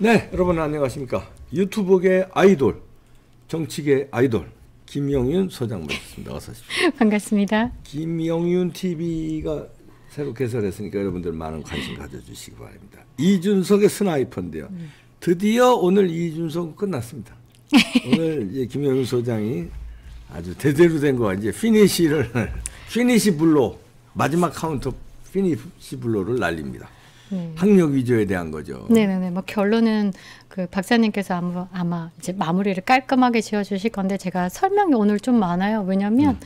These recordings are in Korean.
네, 여러분 안녕하십니까? 유튜브계 아이돌, 정치계 아이돌 김영윤 소장 모셨습니다. 어서 오십시오. 반갑습니다. 김영윤 TV가 새로 개설했으니까 여러분들 많은 관심 가져주시기 바랍니다. 이준석의 스나이퍼인데요. 드디어 오늘 이준석 끝났습니다. 오늘 이제 김영윤 소장이 아주 제대로 된거 이제 finish를 finish blow 마지막 카운터 finish blow를 날립니다. 학력 위조에 대한 거죠. 네네네. 뭐 결론은 그 박사님께서 아마, 아마 이제 마무리를 깔끔하게 지어주실 건데 제가 설명이 오늘 좀 많아요. 왜냐면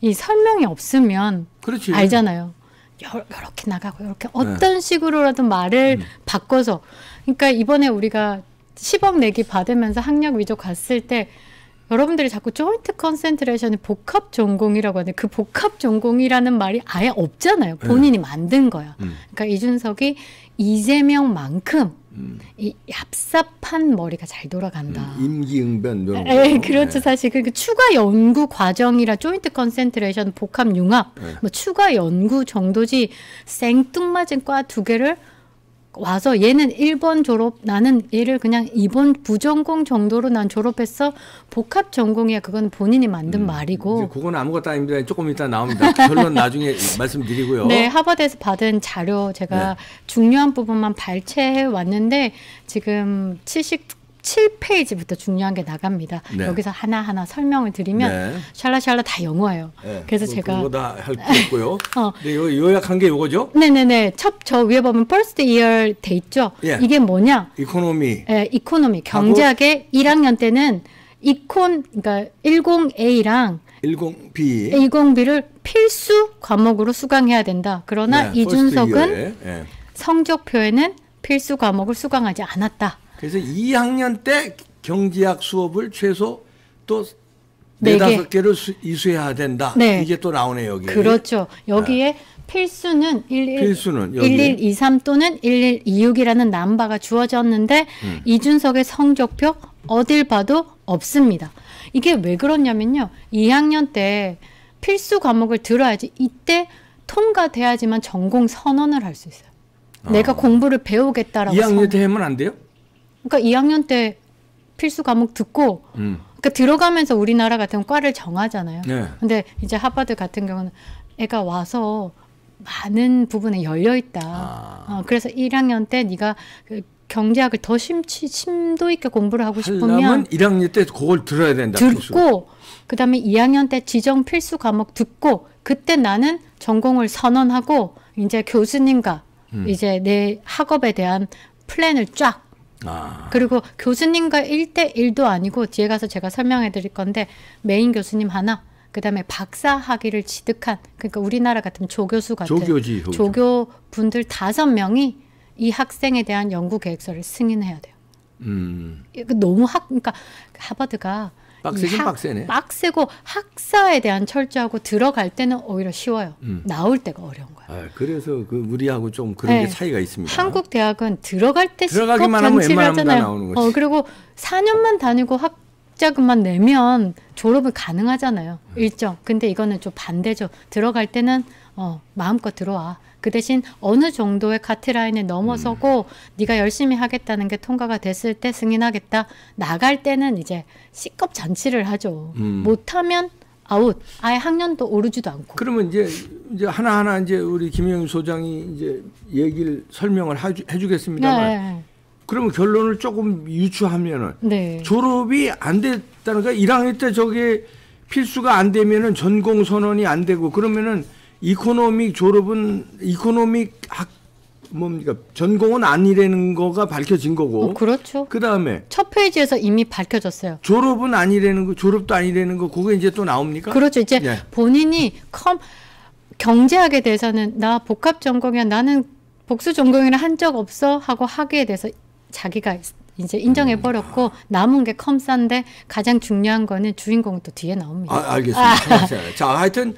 이 설명이 없으면 그렇지. 알잖아요. 이렇게 나가고 이렇게 어떤 식으로라도 말을 바꿔서 그러니까 이번에 우리가 10억 내기 받으면서 학력 위조 갔을 때 여러분들이 자꾸 joint concentration이 복합 전공이라고 하는데 그 복합 전공이라는 말이 아예 없잖아요. 본인이 만든 거야. 음. 그러니까 이준석이 이재명만큼 음. 이 얍삽한 머리가 잘 돌아간다. 음, 임기응변 명. 에 그렇죠 사실 그 추가 연구 과정이라 joint concentration 복합 융합 네. 뭐 추가 연구 정도지 생뚱맞은 과 두 개를 와서 얘는 1번 졸업 나는 얘를 그냥 2번 부전공 정도로 난 졸업했어 복합 전공이야 그건 본인이 만든 이제 말이고 그건 아무것도 아닙니다. 조금 이따 나옵니다. 결론 나중에 말씀드리고요. 네, 하버드에서 받은 자료 제가 네. 중요한 부분만 발췌해 왔는데 지금 77페이지부터 중요한 게 나갑니다. 네. 여기서 하나하나 설명을 드리면 네. 샬라샬라 다 영어예요. 네, 그래서 그- 제가 그거 다할 거 없고요. 어. 네, 요 요약한 게 요거죠. 네네네. 첫 저 위에 보면 first year 돼 있죠. 예. 이게 뭐냐? economy. 에, economy 경제학의 1학년 때는 Econ 그러니까 10A랑 10B. 10B를 필수 과목으로 수강해야 된다. 그러나 네, 이준석은 first. 예. 성적표에는 필수 과목을 수강하지 않았다. 그래서 2학년 때 경제학 수업을 최소 또네 네다섯 개를 수, 이수해야 된다. 네. 이게 또 나오네 여기. 그렇죠. 여기에 필수는 11, 네. 필수는 여기에. 1123 또는 1126이라는 남바가 주어졌는데 음. 이준석의 성적표 어딜 봐도 없습니다. 이게 왜 그러냐면요. 2학년 때 필수 과목을 들어야지 이때 통과돼야지만 전공 선언을 할 수 있어요. 내가 공부를 배우겠다라고 2학년 선- 때 하면 안 돼요? 그러니까 2학년 때 필수 과목 듣고 음. 그러니까 들어가면서 우리나라 같은 과를 정하잖아요. 네. 근데 이제 하버드 같은 경우는 애가 와서 많은 부분에 열려 있다. 아. 어, 그래서 1학년 때 네가 그 경제학을 더 심치, 심도 있게 공부를 하고 싶으면 하려면 1학년 때 그걸 들어야 된다. 필수. 듣고 그다음에 2학년 때 지정 필수 과목 듣고 그때 나는 전공을 선언하고 이제 교수님과 음. 이제 내 학업에 대한 플랜을 쫙 아. 그리고 교수님과 1대1도 아니고 뒤에 가서 제가 설명해 드릴 건데 메인 교수님 하나 그다음에 박사 학위를 취득한 그러니까 우리나라 같은 조교수 같은 조교지, 조교. 조교 분들 다섯 명이 이 학생에 대한 연구 계획서를 승인해야 돼요. 음. 너무 학 그러니까 하버드가 빡세긴 이 학- 빡세네. 빡세고 학사에 대한 철저하고 들어갈 때는 오히려 쉬워요. 음. 나올 때가 어려운 거야. 아, 그래서 그 우리하고 좀 그런 네. 게 차이가 있습니다. 한국 대학은 들어갈 때 들어가기만 하면 웬만하면. 나오는 거지. 어, 그리고 4년만 다니고 학자금만 내면 졸업을 가능하잖아요. 일정. 근데 이거는 좀 반대죠. 들어갈 때는 어, 마음껏 들어와. 그 대신 어느 정도의 카트라인을 넘어서고 음. 네가 열심히 하겠다는 게 통과가 됐을 때 승인하겠다. 나갈 때는 이제 C급 잔치를 하죠. 음. 못하면 아웃. 아예 학년도 오르지도 않고. 그러면 이제 이제 하나 하나 이제 우리 김영윤 소장이 이제 얘기를 설명을 해주, 해주겠습니다만 네. 그러면 결론을 조금 유추하면은 네. 졸업이 안 됐다는 거 1학년 때 저게 필수가 안 되면은 전공 선언이 안 되고 그러면은 economic 졸업은 economic 학 뭡니까 전공은 아니라는 거가 밝혀진 거고 어, 그렇죠. 그 다음에 첫 페이지에서 이미 밝혀졌어요. 졸업은 아니라는 거 졸업도 아니라는 거 그거 이제 또 나옵니까? 그렇죠. 이제 예. 본인이 컴 경제학에 대해서는 나 복합 전공이야. 나는 복수 전공이라 한 적 없어 하고 학위에 대해서 자기가 이제 인정해 버렸고 남은 게 컴사인데 가장 중요한 거는 주인공은 또 뒤에 나옵니다. 아, 알겠습니다. 자, 하여튼 에,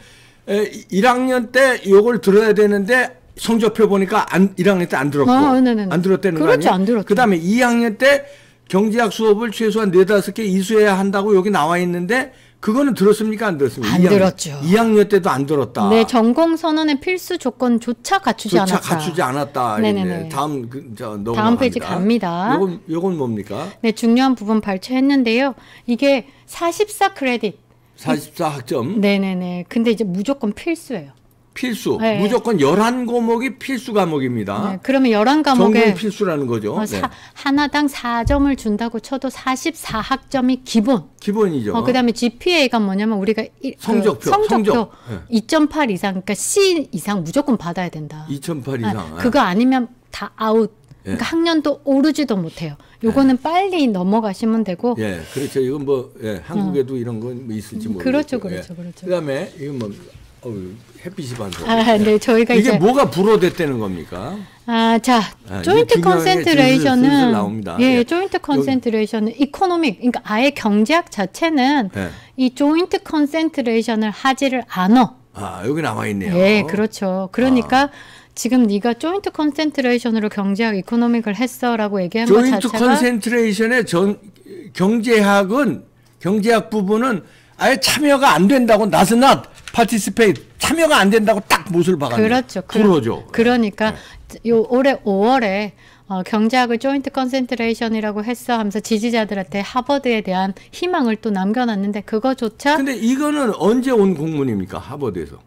1학년 때 요걸 들어야 되는데 성적표 보니까 안 1학년 때 안 들었고 아. 안 들었다는 그렇죠, 거 아니에요? 안 들었죠. 그다음에 2학년 때 경제학 수업을 최소한 네다섯 개 이수해야 한다고 여기 나와 있는데 그거는 들었습니까? 안 들었습니까? 안 2학년, 들었죠. 2학년 때도 안 들었다. 네, 전공 선언의 필수 조건조차 갖추지 조차 않았다. 갖추지 않았다. 네네네. 네네네. 다음 그, 저, 넘어갑니다. 다음 페이지 갑니다. 요건 요건 뭡니까? 네, 중요한 부분 발췌했는데요. 이게 44 크레딧. 44학점 네네네. 근데 이제 무조건 필수예요. 필수. 네. 무조건 11과목이 필수 과목입니다. 네, 그러면 11과목에 전공 필수라는 거죠. 어, 네. 사, 하나당 4점을 준다고 쳐도 44학점이 기본. 기본이죠. 어, 그다음에 GPA가 뭐냐면 우리가 이, 그 성적표, 성적표 성적. 2.8 이상, 그러니까 C 이상 무조건 받아야 된다. 2008 아, 이상. 그거 아니면 다 아웃. 예. 그러니까 학년도 오르지도 못해요. 요거는 빨리 넘어가시면 되고. 예, 그렇죠. 이건 뭐 예, 한국에도 이런 건뭐 있을지 모르겠고. 음, 그렇죠, 그렇죠, 그렇죠. 그다음에 이건 뭐 어우, 햇빛이 반사. 아, 네, 저희가 이게 이제 뭐가 불허됐다는 겁니까? 아, 자, 아, joint concentration은 나옵니다. 예, 예. joint concentration은 economic, 그러니까 아예 경제학 자체는 예. 이 joint concentration을 하지를 않아. 아, 여기 나와 있네요. 예, 그렇죠. 그러니까 지금 네가 joint concentration으로 경제학 economic을 했어라고 얘기한 것 joint 자체가 concentration의 전 경제학은 경제학 부분은 아예 참여가 안 된다고 not participate 참여가 안 된다고 딱 못을 박았네. 그렇죠. 불허죠. 그 러니까 네. 요 올해 5월에 어, 경제학을 joint concentration이라고 했어 하면서 지지자들한테 하버드에 대한 희망을 또 남겨놨는데 그거조차 근데 이거는 언제 온 공문입니까? 하버드에서.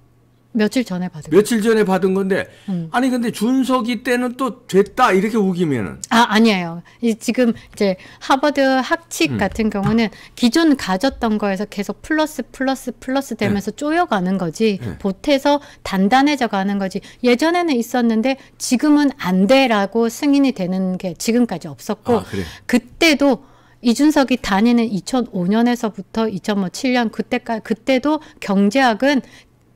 며칠 전에 받은. 며칠 전에 받은 건데 음. 아니 근데 준석이 때는 또 됐다 이렇게 우기면은 아, 아니에요. 이 지금 이제 하버드 음. 학칙 같은 경우는 기존 가졌던 거에서 계속 플러스 플러스 플러스 되면서 쪼여가는 거지. 네. 보태서 단단해져 가는 거지. 예전에는 있었는데 지금은 안 돼라고 승인이 되는 게 지금까지 없었고 아, 그래. 그때도 이준석이 다니는 2005년에서부터 2007년 그때까지 그때도 경제학은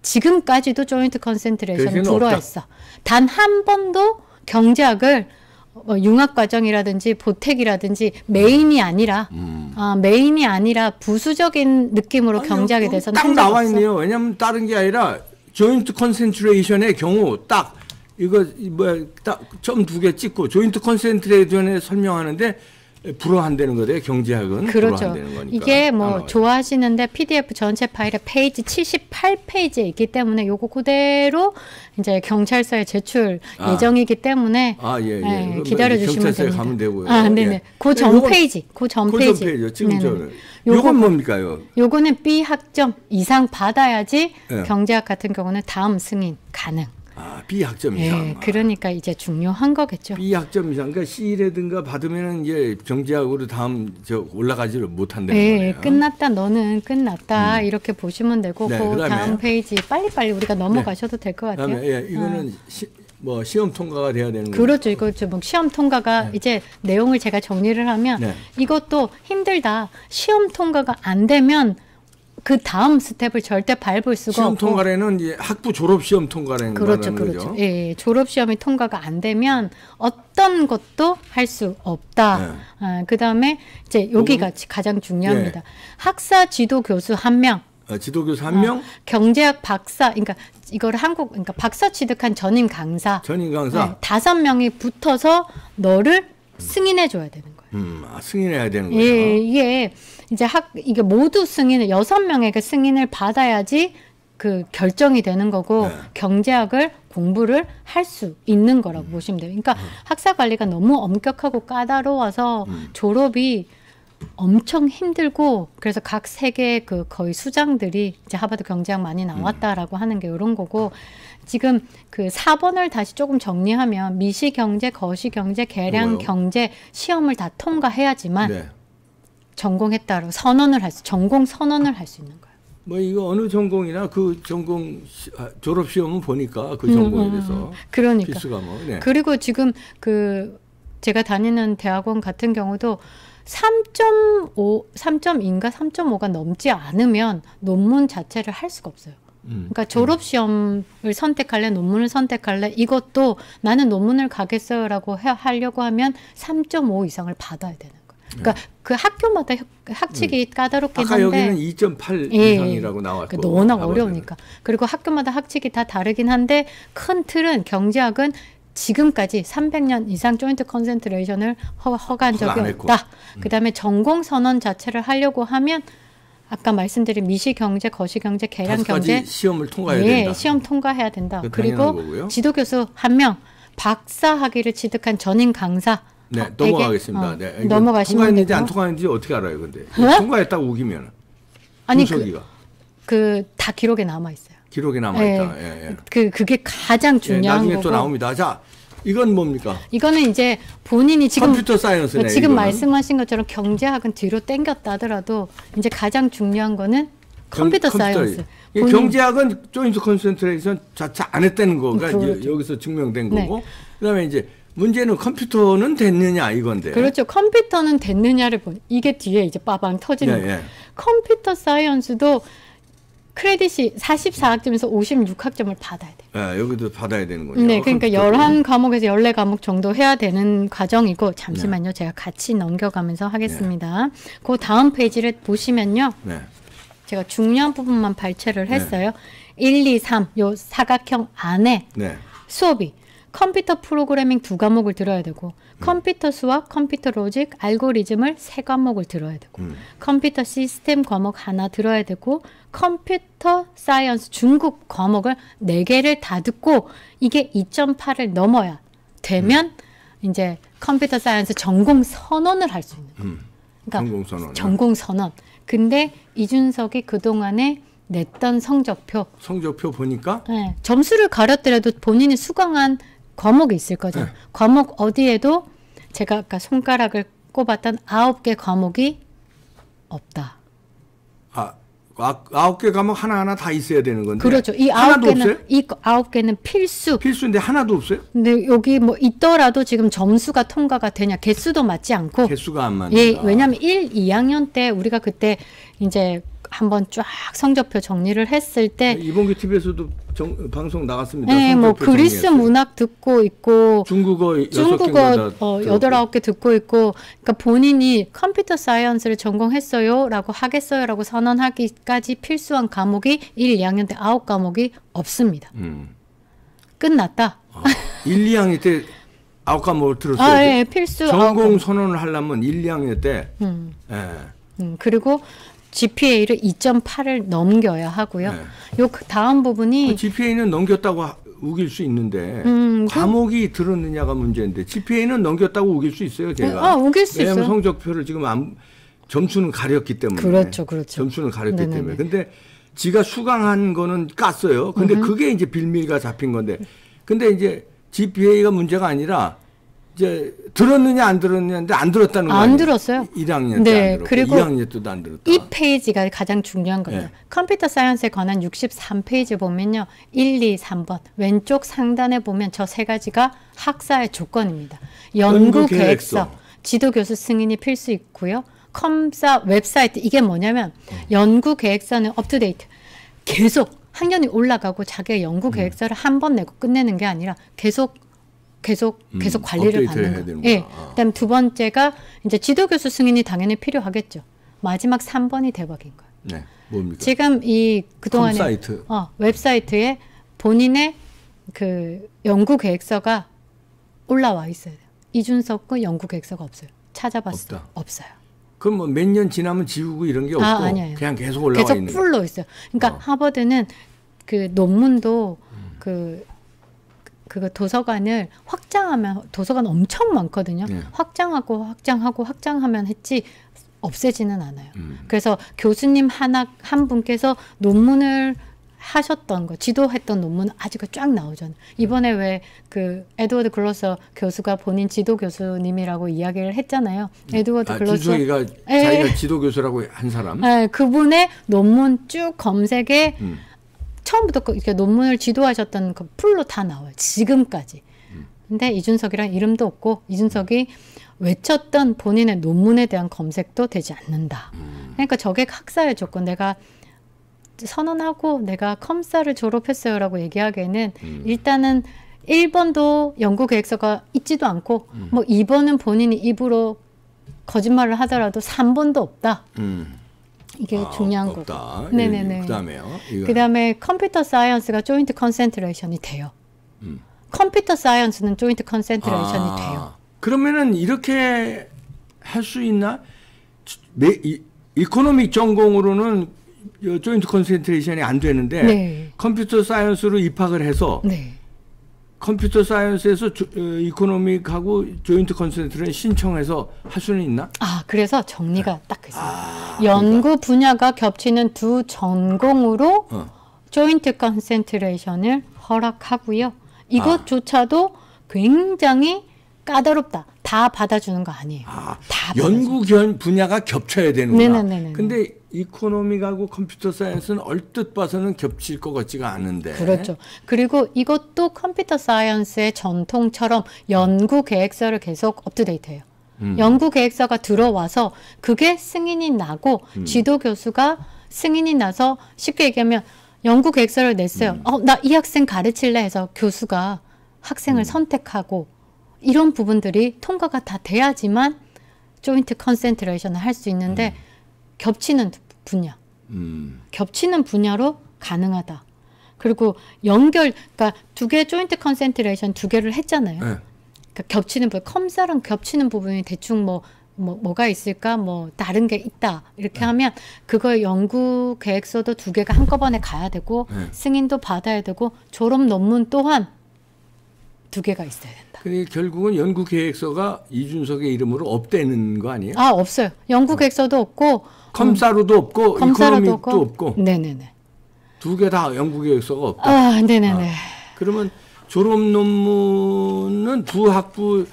지금까지도 joint concentration 대신은 불허했어. 단 한 번도 경제학을 뭐 융합 과정이라든지 보택이라든지 메인이 아니라 아, 메인이 아니라 부수적인 느낌으로 경제학에 대해서는 딱한 적이 나와. 있네요. 왜냐면 다른 게 아니라 joint concentration의 경우 딱 이거 이 뭐야 딱점 두 개 찍고 joint concentration에 설명하는데 불허한다는 거네요. 경제학은 그렇죠. 불허한다는 거니까. 이게 딱뭐 나와요. 좋아하시는데 PDF 전체 파일에 페이지 78페이지에 있기 때문에 요거 그대로 이제 경찰서에 제출 아. 예정이기 때문에 아, 예, 예. 네, 기다려 주시면 경찰서에 됩니다. 가면 되고요. 아, 네네. 예. 그전 요건- 페이지, 그전그 페이지. 지금. 저는 요건 뭡니까요? 요거는 B 학점 이상 받아야지 예. 경제학 같은 경우는 다음 승인 가능. 아, B 학점 예, 이상. 그러니까 이제 중요한 거겠죠. B 학점 이상. 그러니까 C라든가 받으면은 이제 경제학으로 다음 저 올라가지를 못한다는 예, 거네요. 끝났다. 너는 끝났다. 이렇게 보시면 되고 네, 그 다음 페이지 빨리빨리 우리가 넘어가셔도 될것 같아요. 그다음에 예, 이거는 시, 뭐 시험 통과가 돼야 되는 거죠. 그렇죠. 이거 뭐 시험 통과가 이제 내용을 제가 정리를 하면 네. 이것도 힘들다. 시험 통과가 안 되면 그 다음 스텝을 절대 밟을 수가 시험 없고 통과라는 이제 학부 졸업 시험 통과라는 그렇죠, 그렇죠. 거죠. 예, 예, 졸업 시험이 통과가 안 되면 어떤 것도 할 수 없다. 네. 아, 그다음에 이제 여기가 가장 중요합니다. 학사 지도 교수 한 명, 어, 지도교수 한 명, 경제학 박사, 그러니까 이거를 한국, 그러니까 박사 취득한 전임 강사 전임 강사, 네, 다섯 명이 붙어서 너를 승인해 줘야 되는 거예요. 음, 아, 승인해야 되는 거죠. 예, 이게 이제 학 이게 모두 승인을 여섯 명에게 승인을 받아야지 그 결정이 되는 거고 네. 경제학을 공부를 할 수 있는 거라고 보시면 돼요. 그러니까 학사 관리가 너무 엄격하고 까다로워서 졸업이 엄청 힘들고 그래서 각 세계 그 거의 수장들이 이제 하버드 경제학 많이 나왔다라고 하는 게 이런 거고 지금 그 4번을 다시 조금 정리하면 미시 경제, 거시 경제, 계량 뭐요? 경제 시험을 다 통과해야지만 네. 전공했다고 선언을 할 수, 전공 선언을 할 수 있는 거예요. 뭐 이거 어느 전공이나 그 전공 시- 아, 졸업 시험은 보니까 그 음, 전공에 음, 대해서 음. 그러니까. 필수 과목. 네. 그리고 지금 그 제가 다니는 대학원 같은 경우도 3.5, 3.2인가 3.5가 넘지 않으면 논문 자체를 할 수가 없어요. 음. 그러니까 졸업 시험을 선택할래, 논문을 선택할래 이것도 나는 논문을 가겠어요라고 해- 하려고 하면 3.5 이상을 받아야 되는 거예요. 그러니까 그 학교마다 학- 학칙이 까다롭긴 음. 아까 한데 여기는 2.8 예, 이상이라고 나왔고. 그러니까 워낙. 어려우니까. 그리고 학교마다 학칙이 다 다르긴 한데 큰 틀은 경제학은 지금까지 300년 이상 joint concentration을 허, 허가한 허가 적이 안 했고. 음. 없다. 그다음에 전공 선언 자체를 하려고 하면 아까 말씀드린 미시경제, 거시경제, 계량경제 시험을 통과해야 예, 된다. 시험 통과해야 된다. 당연한 그리고 거고요. 지도 교수 한 명 박사 학위를 취득한 전임 강사 네, 어, 넘어가겠습니다. 네, 어, 이거 넘어가시면 통과했는지 되고. 안 통과했는지 어떻게 알아요, 근데? 어? 통과했다고 우기면 아니 준석이가 그다 기록에 남아 있어요. 기록에 남아 있다. 예, 예. 그 그게 가장 예, 중요한 나중에 거고. 또 나옵니다. 자, 이건 뭡니까? 이거는 이제 본인이 지금 computer science네. 지금 이거는. 말씀하신 것처럼 경제학은 뒤로 땡겼다 하더라도 이제 가장 중요한 거는 컴퓨터 경- science. 이 본인- 경제학은 joint concentration 자체 안 했다는 거가 이제 그렇죠. 여기서 증명된 네. 거고 그다음에 이제 문제는 컴퓨터는 됐느냐 이건데. 그렇죠. 컴퓨터는 됐느냐를 본 이게 뒤에 이제 빠방 터지는 예. 예. 컴퓨터 사이언스도 크레딧이 44학점에서 56학점을 받아야 돼요. 예, 여기도 받아야 되는 거죠. 네, 그러니까 컴퓨터도. 11과목에서 14과목 정도 해야 되는 과정이고 잠시만요. 제가 같이 넘겨가면서 하겠습니다. 그 다음 페이지를 보시면요. 네. 제가 중요한 부분만 발췌를 네. 했어요. 1, 2, 3, 요 사각형 안에 네. 수업이 컴퓨터 프로그래밍 두 과목을 들어야 되고 음. 컴퓨터 수학, 컴퓨터 logic, 알고리즘을 세 과목을 들어야 되고 음. 컴퓨터 시스템 과목 하나 들어야 되고 computer science 중급 과목을 네 개를 다 듣고 이게 2.8을 넘어야 되면 이제 computer science 전공 선언을 할 수 있는 거예요. 음. 그러니까 전공 선언. 전공 선언. 근데 이준석이 그동안에 냈던 성적표 성적표 보니까 네, 점수를 가렸더라도 본인이 수강한 과목이 있을 거죠. 네. 과목 어디에도 제가 아까 손가락을 꼽았던 아홉 개 과목이 없다. 아, 아, 아홉 개 과목 하나 하나 다 있어야 되는 건데. 그렇죠. 이 아홉? 개는 이 아홉 개는 필수. 필수인데 하나도 없어요? 근데 여기 뭐 있더라도 지금 점수가 통과가 되냐 개수도 맞지 않고 개수가 안 맞는다. 예, 왜냐하면 1, 2학년 때 우리가 그때 이제 한번 쫙 성적표 정리를 했을 때 이봉규 TV에서도 정, 방송 나갔습니다. 예, 뭐 그리스 정리했어요. 문학 듣고 있고 중국어 중국어 어. 여덟 아홉 개 듣고 있고 그러니까 본인이 컴퓨터 사이언스를 전공했어요라고 하겠어요라고 선언하기까지 필수한 과목이 1, 2학년 때 아홉 과목이 없습니다. 음. 끝났다. 아, 1, 2학년 때 아홉 과목을 들었어요. 아, 예, 필수 전공 과목. 선언을 하려면 1, 2학년 때 음, 예. 음, 그리고 GPA를 2.8을 넘겨야 하고요. 네. 요그 다음 부분이 그 GPA는 넘겼다고 하- 우길 수 있는데 음, 그- 과목이 들었느냐가 문제인데 GPA는 넘겼다고 우길 수 있어요, 제가. 아, 우길 수 왜냐하면 있어요. 성적표를 지금 안, 점수는 가렸기 때문에. 그렇죠, 그렇죠. 점수는 가렸기 네네네. 때문에. 근데 지가 수강한 거는 깠어요. 근데 그게 이제 빌미가 잡힌 건데. 근데 이제 GPA가 문제가 아니라 이제 들었느냐 안 들었느냐인데 안 들었다는 거안 아니에요? 들었어요. 1학년 때 네, 안 들었고 그리고 2학년 때도 안 들었다. 이 페이지가 가장 중요한 겁니다. 네. computer science에 관한 63페이지 보면요. 1, 2, 3번. 왼쪽 상단에 보면 저 세 가지가 학사의 조건입니다. 연구 계획서. 지도 교수 승인이 필수 있고요. 컴사 웹사이트 이게 뭐냐면 연구 계획서는 up-to-date. 계속 학년이 올라가고 자기의 연구 계획서를 한번 내고 끝내는 게 아니라 계속 계속 음, 계속 관리를 업데이트 해야 받는 거예요. 예. 아. 그다음 두 번째가 이제 지도 교수 승인이 당연히 필요하겠죠. 마지막 3번이 대박인 거예요. 네. 뭡니까? 지금 이 그동안에 컴사이트. 어, 웹사이트에 본인의 그 연구 계획서가 올라와 있어요. 이준석 그 연구 계획서가 없어요. 찾아봤어요. 없다. 없어요. 그럼 뭐 몇 년 지나면 지우고 이런 게 없고 아. 그냥 계속 올라와 계속 있는 거예요. full로 있어요. 그러니까 어. 하버드는 그 논문도 음. 그 그거 도서관을 확장하면 도서관 엄청 많거든요. 네. 확장하고 확장하고 확장하면 했지 없애지는 않아요. 음. 그래서 교수님 하나 한 분께서 논문을 하셨던 거, 지도했던 논문 아직은 쫙 나오잖아요. 이번에 왜 그 에드워드 글로서 교수가 본인 지도 교수님이라고 이야기를 했잖아요. 에드워드 아, 글로서 준석이가 예. 자기가 지도 교수라고 한 사람. 네, 그분의 논문 쭉 검색에 음. 처음부터 그 이렇게 논문을 지도하셨던 그 풀로 다 나와요. 지금까지. 음. 근데 이준석이랑 이름도 없고 이준석이 외쳤던 본인의 논문에 대한 검색도 되지 않는다. 음. 그러니까 저게 학사의 조건. 내가 선언하고 내가 컴사를 졸업했어요라고 얘기하기에는 음. 일단은 1번도 연구 계획서가 있지도 않고 음. 뭐 2번은 본인이 입으로 거짓말을 하더라도 3번도 없다. 음. 이게 아, 중요한 거고. 없다. 네네네. 그다음에요. 이거. 그다음에 computer science가 joint concentration이 돼요. 음. computer science는 joint concentration이 아, 돼요. 그러면은 이렇게 할 수 있나? 매, 이, economic 전공으로는 요 joint concentration이 안 되는데 네. computer science로 입학을 해서 네. computer science에서 조, 어, economic하고 joint concentration 신청해서 할 수는 있나? 아, 그래서 정리가 딱 있습니다. 아, 연구 분야가 겹치는 두 전공으로 어. joint concentration을 허락하고요. 이것조차도 굉장히 까다롭다. 다 받아주는 거 아니에요. 아, 다 연구 견 분야가 겹쳐야 되는구나. 네네네네. 근데 economic하고 computer science는 얼뜻 봐서는 겹칠 것 같지가 않은데. 그렇죠. 그리고 이것도 computer science의 전통처럼 연구 계획서를 계속 업데이트해요. 음. 연구 계획서가 들어와서 그게 승인이 나고 음. 지도 교수가 승인이 나서 쉽게 얘기하면 연구 계획서를 냈어요. 음. 어, 나 이 학생 가르칠래 해서 교수가 학생을 음. 선택하고 이런 부분들이 통과가 다 돼야지만 joint concentration을 할 수 있는데 겹치는 분야. 음. 겹치는 분야로 가능하다. 그리고 연결, 그러니까 두 개 joint concentration 두 개를 했잖아요. 네. 그러니까 겹치는 부분, 컴사랑 겹치는 부분이 대충 뭐, 뭐 뭐가 있을까, 뭐 다른 게 있다 이렇게 네. 하면 그거 연구 계획서도 두 개가 한꺼번에 가야 되고 네. 승인도 받아야 되고 졸업 논문 또한 두 개가 있어야 된다. 근데 결국은 연구 계획서가 이준석의 이름으로 없대는 거 아니에요? 아 없어요. 연구 계획서도 없고 컴사로도 없고 검사로도 없고. 없고 네네네. 두 개 다 연구 계획서가 없다. 아 네네네. 그러면 졸업 논문은 두 학부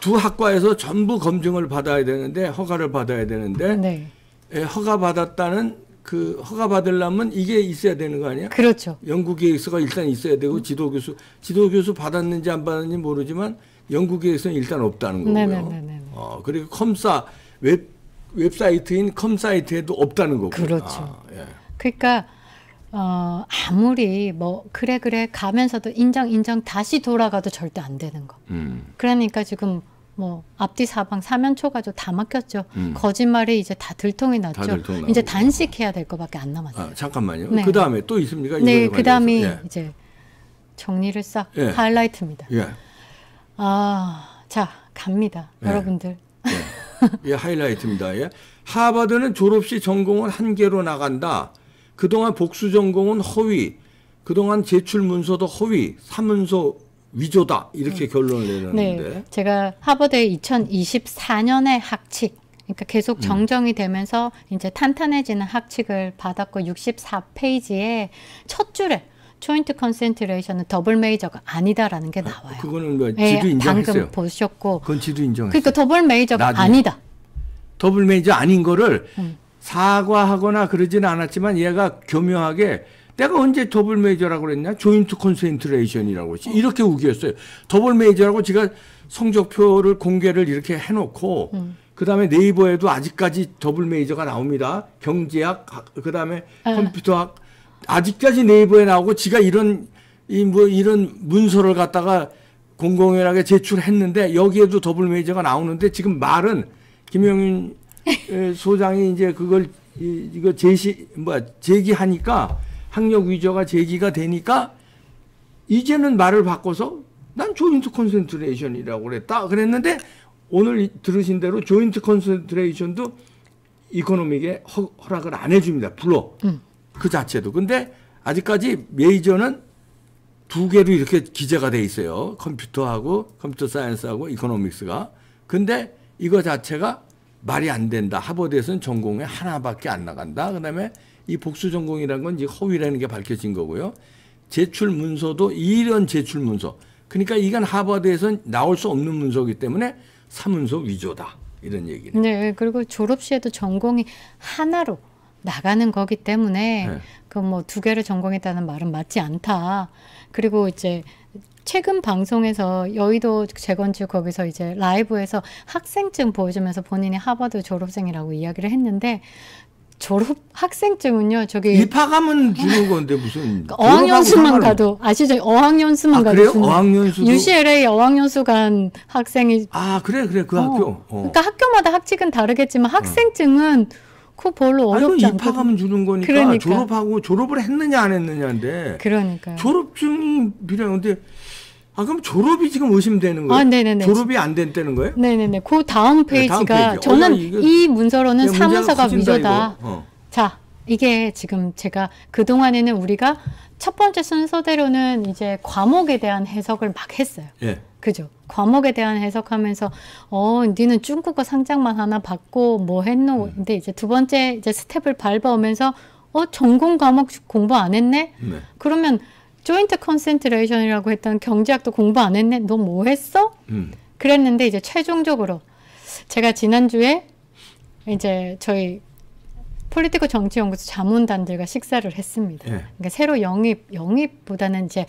두 학과에서 전부 검증을 받아야 되는데 허가를 받아야 되는데 네. 예, 허가 받았다는 그 허가 받으려면 이게 있어야 되는 거 아니야? 그렇죠. 연구 계획서가 일단 있어야 되고 지도 교수 지도 교수 받았는지 안 받았는지 모르지만 연구 계획서는 일단 없다는 거고요. 네네네네. 어, 그리고 컴사 웹 웹사이트인 컴사이트에도 없다는 거고. 그렇죠. 아, 예. 그러니까 어 아무리 뭐 그래 그래 가면서도 인정 인정 다시 돌아가도 절대 안 되는 거. 음. 그러니까 지금 뭐 앞뒤 사방 사면초가지고 다 막혔죠. 음. 거짓말이 이제 다 들통이 났죠. 들통 나고. 이제 단식해야 될 거밖에 안 남았어요. 아, 잠깐만요. 네. 그 다음에 또 있습니까? 네, 그 다음이 관해서? 이제 정리를 싹 예. 하이라이트입니다. 예. 예. 아, 자 갑니다, 네. 여러분들. 예, 하이라이트입니다. 예. 하버드는 졸업 시 전공은 한 개로 나간다. 그동안 복수 전공은 허위, 그동안 제출 문서도 허위, 사문서 위조다. 이렇게 결론을 내렸는데. 네, 제가 하버드의 2024년의 학칙, 그러니까 계속 정정이 되면서 이제 탄탄해지는 학칙을 받았고 64페이지에 첫 줄에 joint concentration은 double major가 아니다라는 게 나와요. 그거는 뭐 예, 지도 인정했어요. 방금 보셨고, 그건 지도 인정했어요. 그러니까 double major가 나중에. 아니다. double major 아닌 거를 음. 사과하거나 그러지는 않았지만 얘가 교묘하게 내가 언제 double major라고 그랬냐? joint concentration이라고 했지. 이렇게 우겼어요. double major라고 제가 성적표를 공개를 이렇게 해놓고 음. 그다음에 네이버에도 아직까지 double major가 나옵니다. 경제학, 학- 그다음에 네. 컴퓨터학 아직까지 네이버에 나오고 지가 이런 이 뭐 이런 문서를 갖다가 공공연하게 제출했는데 여기에도 double major가 나오는데 지금 말은 김영윤 에, 소장이 이제 그걸 이, 이거 제시 뭐 제기하니까 학력 위조가 제기가 되니까 이제는 말을 바꿔서 난 joint concentration이라고 그랬다 그랬는데 오늘 이- 들으신 대로 joint concentration도 economic에 허, 허락을 안 해줍니다. 불러 음. 그 자체도. 근데 아직까지 major는 두 개로 이렇게 기재가 돼 있어요. 컴퓨터하고 computer science하고 economics가. 근데 이거 자체가 말이 안 된다. 하버드에서는 전공에 하나밖에 안 나간다. 그다음에 이 복수 전공이라는 건 이제 허위라는 게 밝혀진 거고요 제출 문서도 이런 제출 문서 그러니까 이건 하버드에서는 나올 수 없는 문서이기 때문에 사문서 위조다 이런 얘기네 네, 그리고 졸업 시에도 전공이 하나로 나가는 거기 때문에 네. 그뭐 두 개를 전공했다는 말은 맞지 않다. 그리고 이제 최근 방송에서 여의도 재건축 거기서 이제 라이브에서 학생증 보여주면서 본인이 하버드 졸업생이라고 이야기를 했는데 졸업 학생증은요 저기 입학하면 주는 건데 무슨 그 어학연수만 가도 아시죠? 어학연수만 아, 가도 그래요? 주는 어학연수도? UCLA 어학연수 간 학생이 아 그래 그래 그 어, 학교 어. 그러니까 학교마다 학칙은 다르겠지만 학생증은 그거 별로 아니, 어렵지 않거든요. 입학하면 주는 거니까 그러니까. 졸업하고 졸업을 했느냐 안 했느냐인데 그러니까요. 졸업증이 필요한데 아 그럼 졸업이 지금 의심되는 거예요? 아, 네네네. 졸업이 안 됐다는 거예요? 네네네. 그 다음 네, 다음 페이지가 페이지. 저는 어, 이 문서로는 커진다, 위조다. 어. 자, 이게 지금 제가 그 동안에는 우리가 첫 번째 순서대로는 이제 과목에 대한 해석을 막 했어요. 예. 그죠? 과목에 대한 해석하면서 어, 니는 중국어 상장만 하나 받고 뭐 했노? 음. 근데 이제 두 번째 이제 스텝을 밟아오면서 어, 전공 과목 공부 안 했네? 네. 그러면 joint concentration이라고 했던 경제학도 공부 안 했네? 너 뭐 했어? 음. 그랬는데 이제 최종적으로 제가 지난주에 이제 저희 폴리티코 정치연구소 자문단들과 식사를 했습니다. 예. 그러니까 새로 영입 영입보다는 이제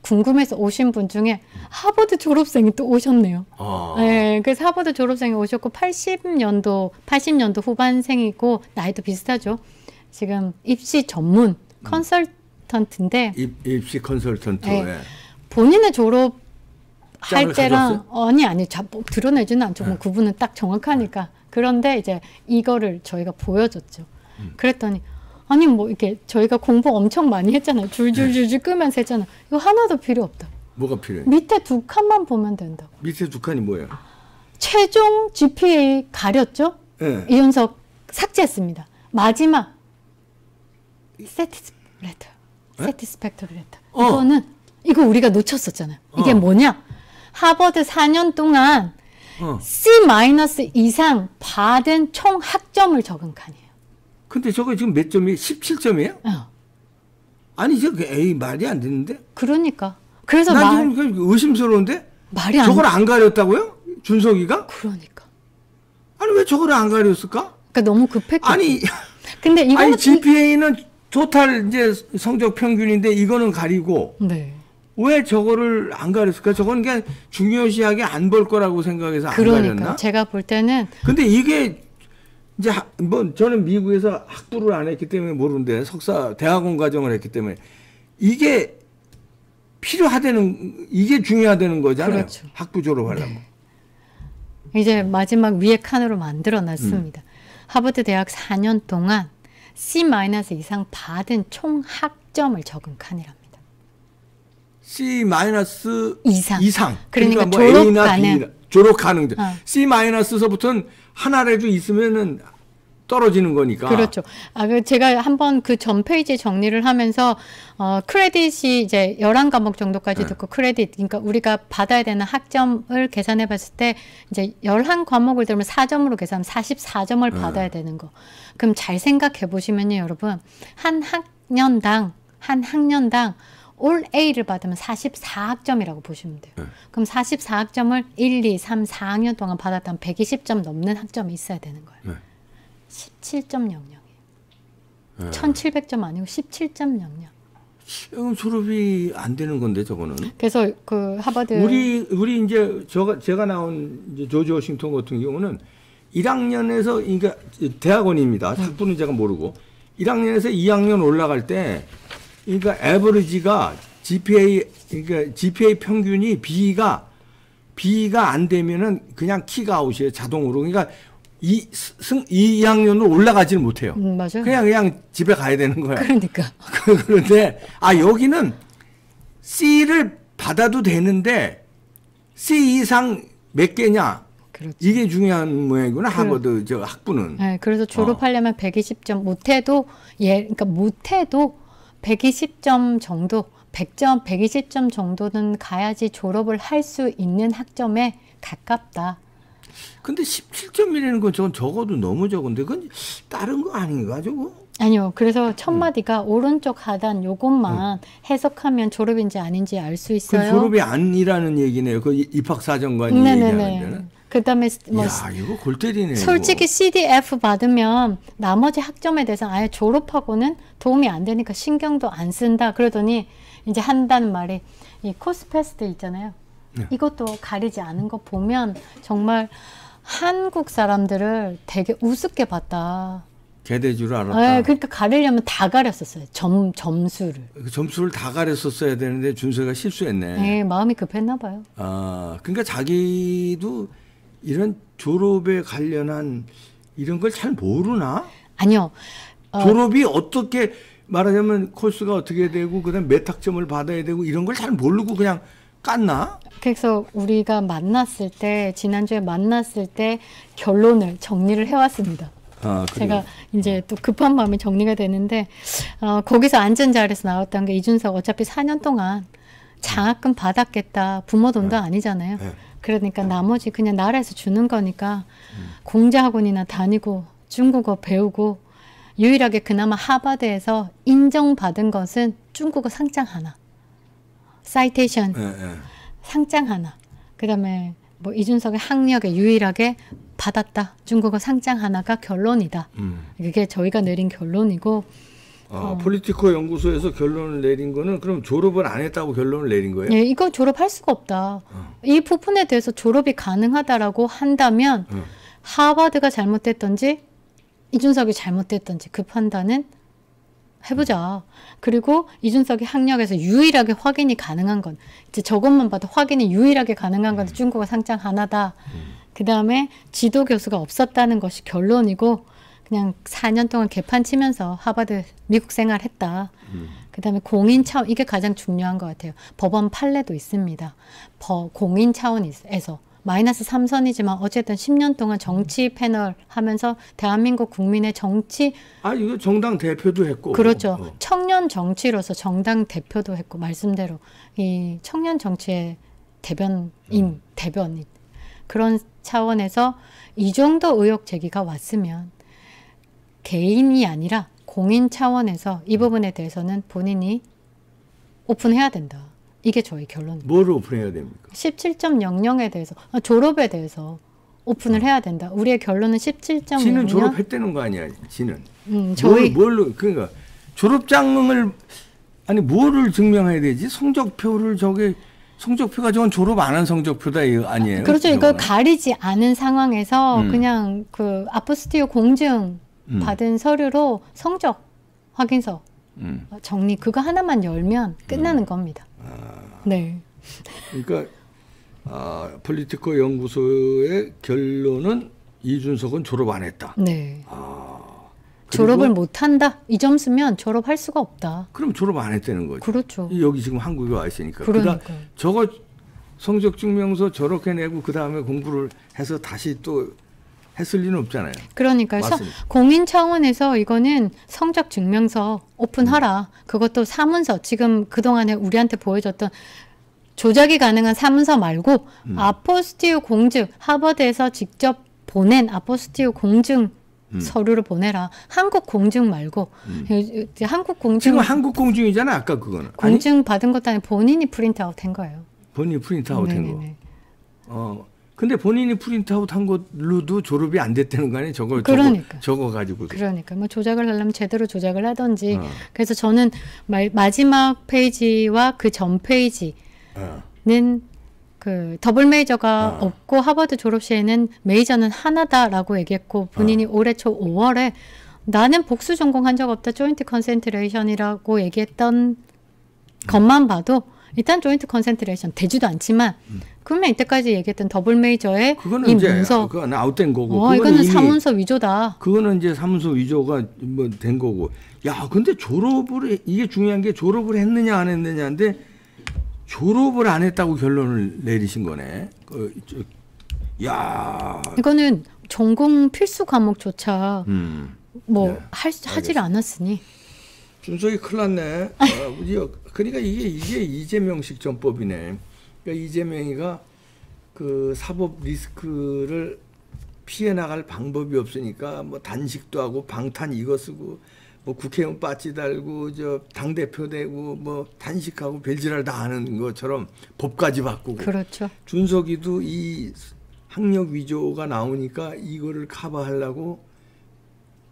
궁금해서 오신 분 중에 하버드 졸업생이 또 오셨네요. 아. 네, 그래서 하버드 졸업생이 오셨고 80년도 80년도 후반생이고 나이도 비슷하죠. 지금 입시 전문 컨설턴트인데 입, 입시 컨설턴트. 네. 예. 본인의 졸업 할 때랑 가져왔어요? 어, 아니 아니 자, 뭐 드러내지는 않죠. 뭐 네. 그분은 딱 정확하니까. 그런데 이제 이거를 저희가 보여줬죠. 음. 그랬더니 아니 뭐 이렇게 저희가 공부 엄청 많이 했잖아요. 줄줄줄줄 끄면서 했잖아. 이거 하나도 필요 없다. 뭐가 필요해? 밑에 두 칸만 보면 된다. 밑에 두 칸이 뭐예요? 최종 GPA 가렸죠? 예. 이준석 삭제했습니다. 마지막 satis letter, 네? satisfactory letter. 어. 이거는 이거 우리가 놓쳤었잖아요. 이게 어. 뭐냐? 하버드 4년 동안 어. C 마이너스 이상 받은 총 학점을 적은 칸이에요. 근데 저거 지금 몇 점이에요? 17점이에요? 어. 아니 저거 에이 말이 안 되는데? 그러니까 그래서 나 말, 지금 그 의심스러운데? 말이 안 저걸 안 가렸다고요? 준석이가? 그러니까. 아니 왜 저걸 안 가렸을까? 그러니까 너무 급했고. 아니 근데 이거는 아니 GPA는 토탈 이제 성적 평균인데 이거는 가리고 네. 왜 저거를 안 가렸을까? 저건 그냥 중요시하게 안 볼 거라고 생각해서 안 그러니까 가렸나? 제가 볼 때는 근데 이게 이제 하- 뭐 저는 미국에서 학부를 안 했기 때문에 모르는데 석사 대학원 과정을 했기 때문에 이게 필요하다는 이게 중요하다는 거잖아요. 그렇죠. 학부 졸업하려면. 이제 마지막 위에 칸으로 만들어 음. 놨습니다. 하버드 대학 4년 동안 C 이상 받은 총 학점을 적은 칸이랍니다. C 이상. 이상. 그러니까 뭐 졸업 A나 가능. B나 졸업 가능. 어. C 마이너스서부터는 하나라도 있으면은 떨어지는 거니까. 그렇죠. 아, 그 제가 한번 그 전 페이지 정리를 하면서 어, 크레딧이 이제 11과목 정도까지 네. 듣고 크레딧, 그러니까 우리가 받아야 되는 학점을 계산해 봤을 때 이제 11과목을 들면 4점으로 계산하면 44점을 네. 받아야 되는 거. 그럼 잘 생각해 보시면요, 여러분. 한 학년당, 한 학년당 올 A를 받으면 44학점이라고 보시면 돼요. 네. 그럼 44학점을 1, 2, 3, 4학년 동안 받았다면 120점 넘는 학점이 있어야 되는 거예요. 네. 17.00이에요. 네. 1700점 아니고 17.00. 이건 졸업이 안 되는 건데 저거는. 그래서 그 하버드 우리 우리 이제 저가 제가 나온 이제 조지 워싱턴 같은 경우는 1학년에서 그러니까 대학원입니다. 학부는 제가 모르고 1학년에서 2학년 올라갈 때 그러니까 에버리지가 GPA 그러니까 GPA 평균이 B가 B가 안 되면은 그냥 키가 아웃이에요 자동으로. 그러니까 이승 2학년으로 올라가지를 못해요. 음, 맞아요. 그냥 그냥 집에 가야 되는 거야. 그러니까 그런데 아 여기는 C를 받아도 되는데 C 이상 몇 개냐 그렇죠. 이게 중요한 모양이구나 하버드 저 학부는 네, 그래서 졸업하려면 120점 못해도 예, 그러니까 못해도 120점 정도, 100점, 120점 정도는 가야지 졸업을 할 수 있는 학점에 가깝다. 근데 17점이라는 건 저건 적어도 너무 적은데 그건 다른 거 아닌가 저거 아니요. 그래서 첫 마디가 오른쪽 하단 요것만 해석하면 졸업인지 아닌지 알수그 있어요. 졸업이 아니라는 얘기네요 그 입학 사정관이 얘기하는 데는 네네네. 그다음에 뭐 야 이거 골 때리네 솔직히 CDF 받으면 나머지 학점에 대해서 아예 졸업하고는 도움이 안 되니까 신경도 안 쓴다. 그러더니 이제 한다는 말이 이 코스페스트 있잖아요. 네. 이것도 가리지 않은 거 보면 정말 한국 사람들을 되게 우습게 봤다. 개대줄 알았다 네, 그러니까 가리려면 다 가렸었어요. 점 점수를. 그 점수를 다 가렸었어야 되는데 준서가 실수했네 네, 마음이 급했나 봐요. 아, 그러니까 자기도 이런 졸업에 관련한 이런 걸 잘 모르나? 아니요. 어, 졸업이 어떻게 말하자면 코스가 어떻게 되고 그다음 몇 학점을 받아야 되고 이런 걸 잘 모르고 그냥 깠나? 그래서 우리가 만났을 때 지난주에 만났을 때 결론을 정리를 해왔습니다. 아? 제가 이제 또 급한 마음에 정리가 되는데 어, 거기서 앉은 자리에서 나왔던 게 이준석 어차피 4년 동안 장학금 받았겠다 부모 돈도 아니잖아요. 네. 그러니까 나머지 그냥 나라에서 주는 거니까 공자 학원이나 다니고 중국어 배우고 유일하게 그나마 하버드에서 인정받은 것은 중국어 상장 하나, 사이테이션 예, 예. 상장 하나. 그다음에 뭐 이준석의 학력에 유일하게 받았다. 중국어 상장 하나가 결론이다. 음. 그게 저희가 내린 결론이고 아, 폴리티코 연구소에서 결론을 내린 거는 그럼 졸업을 안 했다고 결론을 내린 거예요? 예, 이거 졸업할 수가 없다. 이 부분에 대해서 졸업이 가능하다라고 한다면 어. 하버드가 잘못됐던지 이준석이 잘못됐던지 그 판단은 해보자. 그리고 이준석이 학력에서 유일하게 확인이 가능한 건 이제 저것만 봐도 확인이 유일하게 가능한 건 중국어 상장 하나다. 그 다음에 지도 교수가 없었다는 것이 결론이고 그냥 4년 동안 개판 치면서 하버드 미국 생활했다. 그 다음에 공인 차원 이게 가장 중요한 것 같아요. 법원 판례도 있습니다. 버, 공인 차원에서 마이너스 3선이지만 어쨌든 10년 동안 정치 패널 하면서 대한민국 국민의 정치 아, 이거 정당 대표도 했고. 그렇죠. 어. 청년 정치로서 정당 대표도 했고 말씀대로 이 청년 정치의 대변인 음. 대변인 그런 차원에서 이 정도 의혹 제기가 왔으면 개인이 아니라 공인 차원에서 이 부분에 대해서는 본인이 오픈해야 된다. 이게 저희 결론입니다. 뭐를 오픈해야 됩니까? 17.00에 대해서 아, 졸업에 대해서 오픈을 해야 된다. 우리의 결론은 17.00. 지는 졸업했다는 거 아니야, 지는. 음, 저희 뭘, 뭘로, 그러니까 졸업장을, 아니, 뭐를 증명해야 되지? 성적표를 저게, 성적표가 저건 졸업 안 한 성적표다, 이거 아니에요? 그렇죠. 저거는? 가리지 않은 상황에서 음. 그냥 그 아포스티오 공증 음. 받은 서류로 성적 확인서 음. 정리 그거 하나만 열면 끝나는 겁니다. 아. 네. 그러니까 아, 폴리티코 연구소의 결론은 이준석은 졸업 안 했다. 네. 아, 졸업을 못 한다. 이 점수면 졸업할 수가 없다. 그럼 졸업 안 했다는 거죠. 그렇죠. 여기 지금 한국에 와 있으니까. 그러니까요. 그다 저거 성적 증명서 저렇게 내고 그 다음에 공부를 해서 다시 또 했을 리는 없잖아요. 그러니까 서. 공인 차원에서 이거는 성적 증명서 오픈하라. 그것도 사문서 지금 그동안에 우리한테 보여줬던 조작이 가능한 사문서 말고 음. 아포스티유 공증 하버드에서 직접 보낸 아포스티유 공증 음. 서류를 보내라. 한국 공증 말고 이제 한국 공증 지금 한국 공증이잖아. 아까 그거는. 아니 공증 받은 것도 아니고 본인이 printout 한 거예요. 본인이 printout 한 거. 네네네. 어. 근데 본인이 printout 한 걸로도 졸업이 안 됐다는 거 아니에요? 저걸 그러니까. 적어, 가지고. 그러니까 뭐 조작을 하려면 제대로 조작을 하던지. 어. 그래서 저는 말, 마지막 페이지와 그 전 페이지는 어. 그 double major가 어. 없고 하버드 졸업 시에는 major는 하나다라고 얘기했고 본인이 어. 올해 초 5월에 나는 복수 전공한 적 없다 joint concentration이라고 얘기했던 것만 봐도 일단 joint concentration 되지도 않지만 그러면 이때까지 얘기했던 double major의 음. 그거는 이 이제 문서 그건 아웃된 거고. 어, 이거는 사문서 위조다. 그거는 이제 사무소 위조가 뭐 된 거고. 야, 근데 졸업을 해- 이게 중요한 게 졸업을 했느냐 안 했느냐인데 졸업을 안 했다고 결론을 내리신 거네. 그, 저, 야, 이거는 전공 필수 과목조차 음. 뭐 네, 할, 하질 않았으니 준석이 큰일 났네. 아, 그러니까 이게 이게 이재명식 전법이네. 그러니까 이재명이가 그 사법 리스크를 피해 나갈 방법이 없으니까 뭐 단식도 하고 방탄 이거 쓰고 뭐 국회의원 빠지 달고 저 당 대표 되고 뭐 단식하고 별지랄 다 하는 것처럼 법까지 바꾸고 그렇죠. 준석이도 이 학력 위조가 나오니까 이거를 커버하려고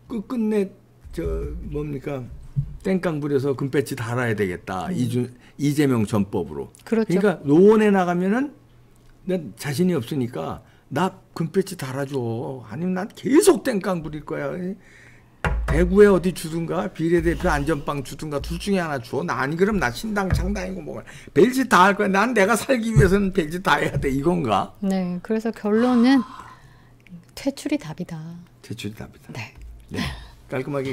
끝끝내 저 뭡니까 땡깡 부려서 금배지 달아야 되겠다 이준 이재명 전법으로. 음. 그렇죠. 그러니까 노원에 나가면은 난 자신이 없으니까 나 금배지 달아줘. 아니면 난 계속 땡깡 부릴 거야. 대구에 어디 주든가 비례대표 안전빵 주든가 둘 중에 하나 줘. 나 아니 그럼 나 신당 창당이고 뭐 별짓 다할 거야. 난 내가 살기 위해서는 별짓 다 해야 돼. 이건가? 네, 그래서 결론은 퇴출이 답이다. 대출이 답이다. 네. 네. 깔끔하게